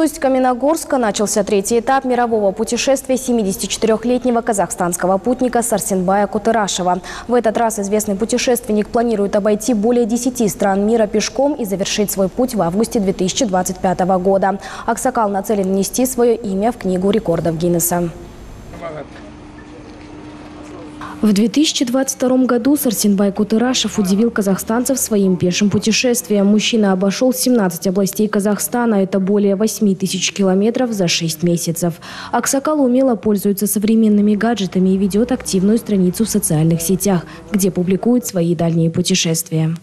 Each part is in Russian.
С Усть-Каменогорска начался третий этап мирового путешествия 74-летнего казахстанского путника Сарсенбая Кутырашева. В этот раз известный путешественник планирует обойти более 10 стран мира пешком и завершить свой путь в августе 2025 года. Аксакал нацелен внести свое имя в Книгу рекордов Гиннесса. В 2022 году Сарсенбай Кутырашев удивил казахстанцев своим пешим путешествием. Мужчина обошел 17 областей Казахстана. Это более 8 тысяч километров за 6 месяцев. Аксакал умело пользуется современными гаджетами и ведет активную страницу в социальных сетях, где публикует свои дальние путешествия.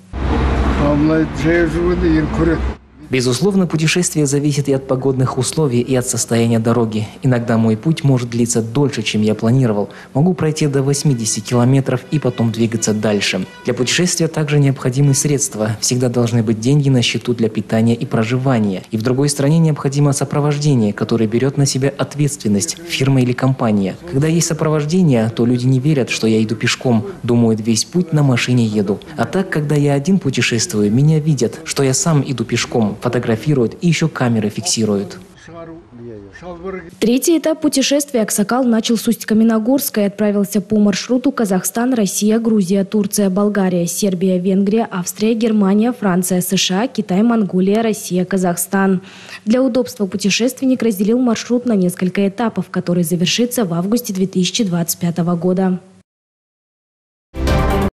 Безусловно, путешествие зависит и от погодных условий, и от состояния дороги. Иногда мой путь может длиться дольше, чем я планировал. Могу пройти до 80 километров и потом двигаться дальше. Для путешествия также необходимы средства. Всегда должны быть деньги на счету для питания и проживания. И в другой стране необходимо сопровождение, которое берет на себя ответственность, фирма или компания. Когда есть сопровождение, то люди не верят, что я иду пешком, думают, весь путь на машине еду. А так, когда я один путешествую, меня видят, что я сам иду пешком фотографируют и еще камеры фиксируют. Третий этап путешествия Аксакал начал с Усть-Каменогорска и отправился по маршруту Казахстан, Россия, Грузия, Турция, Болгария, Сербия, Венгрия, Австрия, Германия, Франция, США, Китай, Монголия, Россия, Казахстан. Для удобства путешественник разделил маршрут на несколько этапов, который завершится в августе 2025 года.